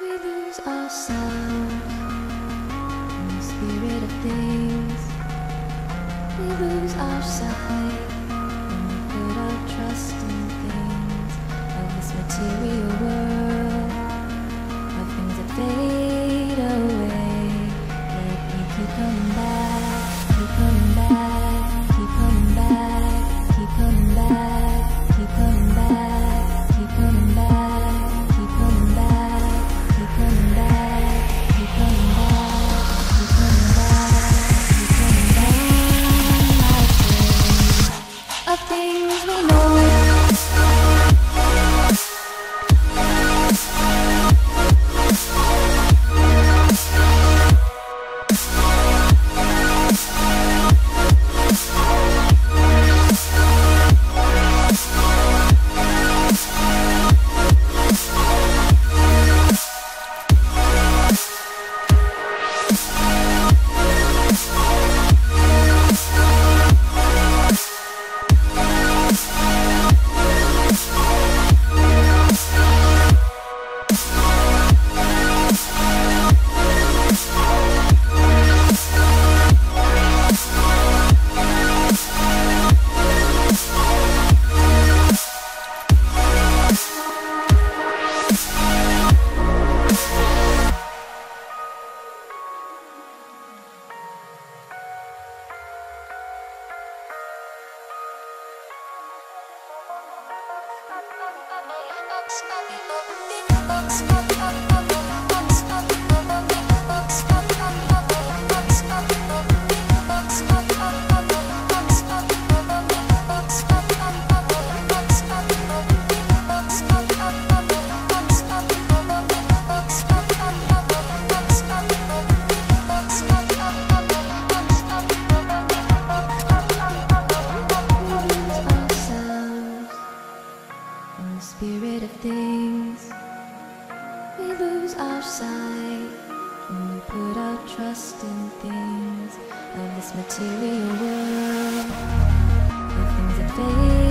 We lose ourselves in the spirit of things. We lose our sight Christmas. We lose our sight when we put our trust in things of this material world, of things that fade